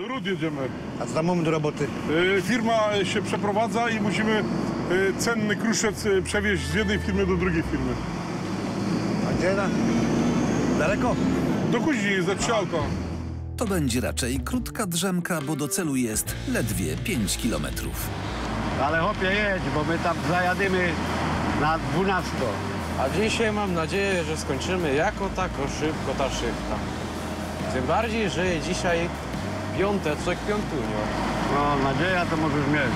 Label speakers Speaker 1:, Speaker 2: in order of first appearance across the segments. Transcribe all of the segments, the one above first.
Speaker 1: Do Rud jedziemy.
Speaker 2: A co tam mamy do roboty?
Speaker 1: Y, Firma się przeprowadza i musimy y, cenny kruszec y, przewieźć z jednej firmy do drugiej firmy.
Speaker 2: A gdzie? Na... Daleko?
Speaker 1: Do Kuźni, za trzy auta.
Speaker 3: To będzie raczej krótka drzemka, bo do celu jest ledwie 5 kilometrów.
Speaker 4: Ale hopie jedź, bo my tam zajadymy na 12.
Speaker 5: A dzisiaj mam nadzieję, że skończymy jako tako szybko ta szychta. Tym bardziej, że dzisiaj piąteczek piątunio.
Speaker 4: No, nadzieja to możesz mieć.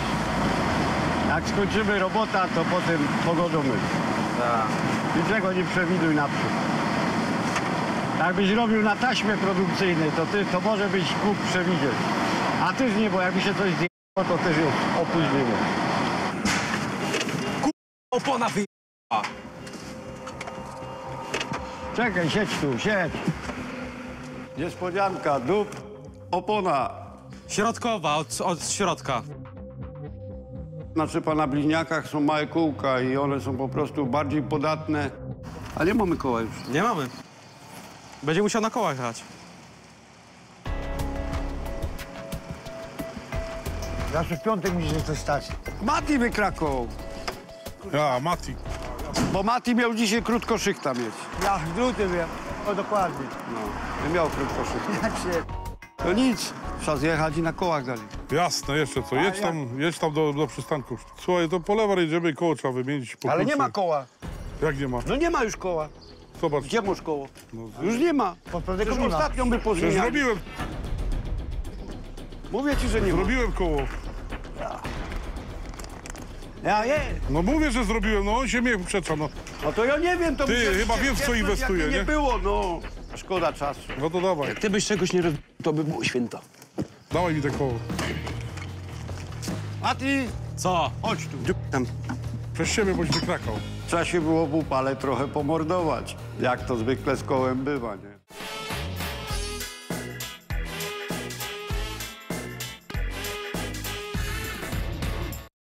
Speaker 4: Jak skończymy robota, to potem pogodą my.
Speaker 5: Tak.
Speaker 4: Niczego nie przewiduj naprzód. Jakbyś robił na taśmie produkcyjnej, to ty to może byś mógł przewidzieć. A ty nie, bo jakby się coś zjechało, to też jest opóźnienie.
Speaker 5: Opona wy...
Speaker 4: Czekaj, siedź tu, siedź. Niespodzianka, dup, opona.
Speaker 5: Środkowa, od, od środka.
Speaker 4: Znaczy na bliźniakach są małe kółka i one są po prostu bardziej podatne. A nie mamy koła już.
Speaker 5: Nie mamy. Będzie musiał na kołach jechać.
Speaker 2: Zawsze w piątek musi się coś stać.
Speaker 4: Mati wykrakał,
Speaker 1: Ja, Mati.
Speaker 4: bo Mati miał dzisiaj krótko szychta mieć.
Speaker 2: Ja w lutym wiem. O, dokładnie.
Speaker 4: No, nie miał krótko szychta.
Speaker 2: Jak się...
Speaker 4: To nic, trzeba zjechać i na kołach dalej.
Speaker 1: Jasne, jeszcze co. Jedź tam, jedź tam do, do przystanku. Słuchaj, to po lewo jedziemy i koło trzeba wymienić. Po
Speaker 2: Ale nie
Speaker 1: kluczy.
Speaker 2: ma koła.
Speaker 1: Jak nie ma?
Speaker 4: No nie ma już koła.
Speaker 1: Zobacz.
Speaker 4: Gdzie masz koło?
Speaker 1: No,
Speaker 4: Już nie ma.
Speaker 2: Pod
Speaker 4: Przecież
Speaker 2: nie ma.
Speaker 4: ostatnio by
Speaker 1: Przecież
Speaker 4: pozmieniali.
Speaker 1: zrobiłem,
Speaker 4: Mówię ci, że nie ma.
Speaker 1: zrobiłem koło.
Speaker 4: Ja nie.
Speaker 1: No mówię, że zrobiłem, no on się mnie przecza, no.
Speaker 4: No to ja nie wiem, to
Speaker 1: Ty,
Speaker 4: musiałem
Speaker 1: chyba
Speaker 4: się
Speaker 1: wiem, w co inwestuje,
Speaker 4: jakby
Speaker 1: nie?
Speaker 4: nie było, no. Szkoda czasu.
Speaker 1: No to dawaj,
Speaker 6: Ty byś czegoś nie robił, to by było święto.
Speaker 1: dawaj mi te koło.
Speaker 4: Mati,
Speaker 5: Co?
Speaker 4: chodź tu.
Speaker 6: Tam.
Speaker 1: Przez siebie boś wykrakał.
Speaker 4: Trzeba się było w upale trochę pomordować. Jak to zwykle z kołem bywa, nie?